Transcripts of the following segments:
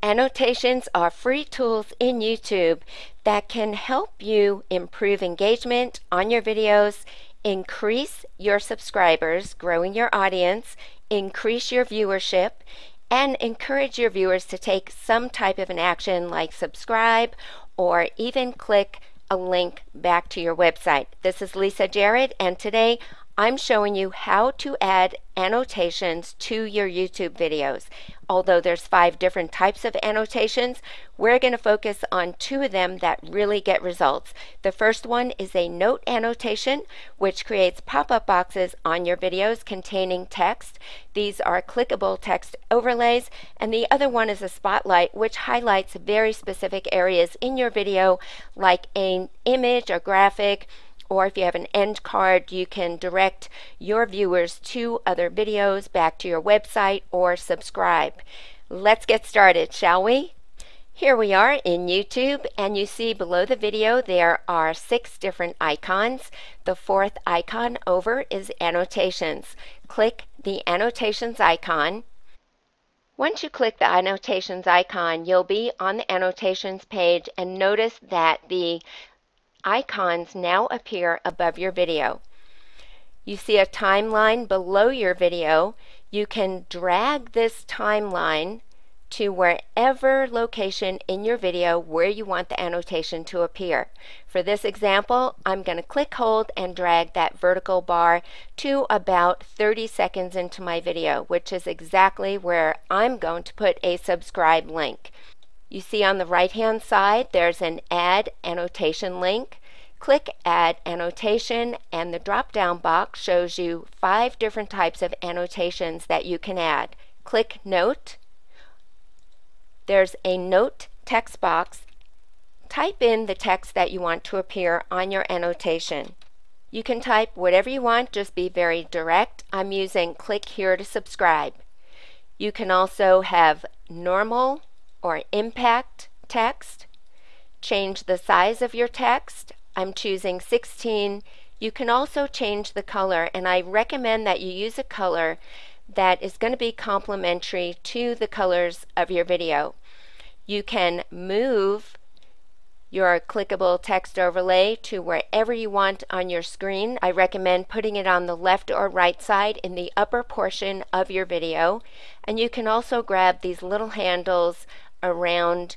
Annotations are free tools in YouTube that can help you improve engagement on your videos, increase your subscribers, growing your audience, increase your viewership, and encourage your viewers to take some type of an action like subscribe or even click a link back to your website. This is Lisa Jarrett, and today I'm showing you how to add annotations to your YouTube videos. Although there's five different types of annotations, we're going to focus on two of them that really get results. The first one is a note annotation, which creates pop-up boxes on your videos containing text. These are clickable text overlays. And the other one is a spotlight, which highlights very specific areas in your video, like an image, or graphic, or if you have an end card, you can direct your viewers to other videos, back to your website, or subscribe. Let's get started, shall we? Here we are in YouTube, and you see below the video there are six different icons. The fourth icon over is annotations. Click the annotations icon. Once you click the annotations icon, you'll be on the annotations page and notice that the icons now appear above your video. You see a timeline below your video. You can drag this timeline to wherever location in your video where you want the annotation to appear. For this example, I'm going to click, hold, and drag that vertical bar to about 30 seconds into my video, which is exactly where I'm going to put a subscribe link. You see on the right hand side there's an add annotation link. Click add annotation and the drop down box shows you five different types of annotations that you can add. Click note. There's a note text box. Type in the text that you want to appear on your annotation. You can type whatever you want, just be very direct. I'm using click here to subscribe. You can also have normal, or impact text. Change the size of your text. I'm choosing 16. You can also change the color and I recommend that you use a color that is going to be complementary to the colors of your video. You can move your clickable text overlay to wherever you want on your screen. I recommend putting it on the left or right side in the upper portion of your video. And you can also grab these little handles around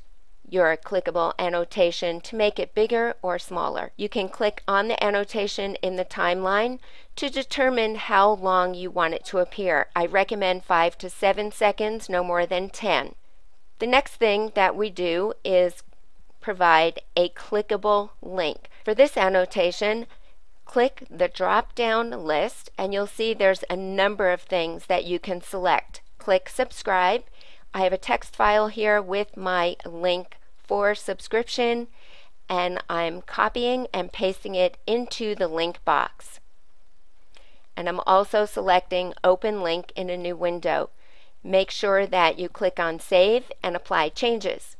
your clickable annotation to make it bigger or smaller. You can click on the annotation in the timeline to determine how long you want it to appear. I recommend 5 to 7 seconds, no more than 10. The next thing that we do is provide a clickable link. For this annotation, click the drop down list and you'll see there's a number of things that you can select. Click subscribe I have a text file here with my link for subscription and I'm copying and pasting it into the link box. And I'm also selecting open link in a new window. Make sure that you click on save and apply changes.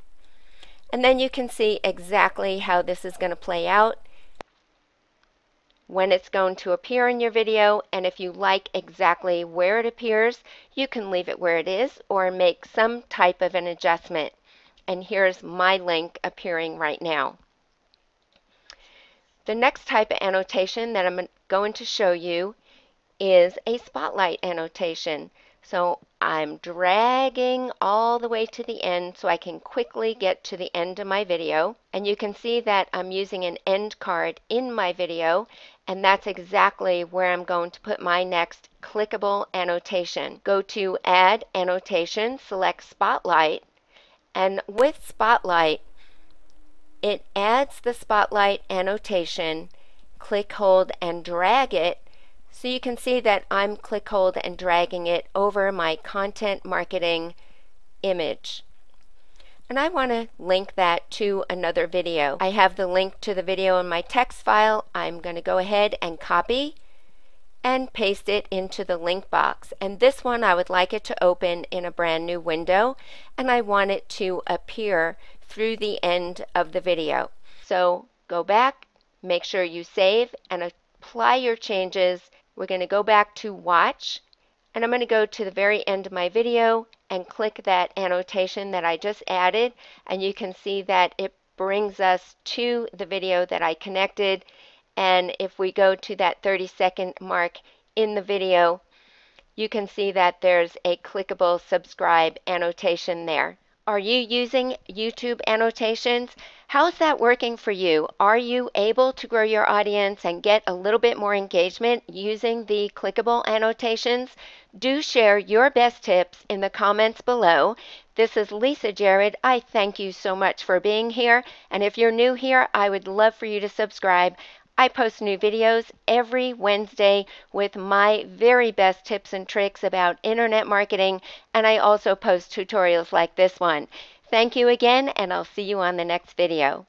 And then you can see exactly how this is going to play out when it's going to appear in your video and if you like exactly where it appears you can leave it where it is or make some type of an adjustment and here's my link appearing right now. The next type of annotation that I'm going to show you is a spotlight annotation. So I'm dragging all the way to the end so I can quickly get to the end of my video. And you can see that I'm using an end card in my video and that's exactly where I'm going to put my next clickable annotation. Go to Add Annotation, select Spotlight, and with Spotlight, it adds the Spotlight annotation, click, hold, and drag it so you can see that I'm click, hold, and dragging it over my content marketing image and I want to link that to another video. I have the link to the video in my text file. I'm going to go ahead and copy and paste it into the link box. And this one I would like it to open in a brand new window and I want it to appear through the end of the video. So go back, make sure you save and apply your changes. We're going to go back to watch And I'm going to go to the very end of my video and click that annotation that I just added. And you can see that it brings us to the video that I connected. And if we go to that 30 second mark in the video, you can see that there's a clickable subscribe annotation there. Are you using YouTube annotations? How's that working for you? Are you able to grow your audience and get a little bit more engagement using the clickable annotations? Do share your best tips in the comments below. This is Lisa Jarrett. I thank you so much for being here. And if you're new here, I would love for you to subscribe. I post new videos every Wednesday with my very best tips and tricks about internet marketing, and I also post tutorials like this one. Thank you again, and I'll see you on the next video.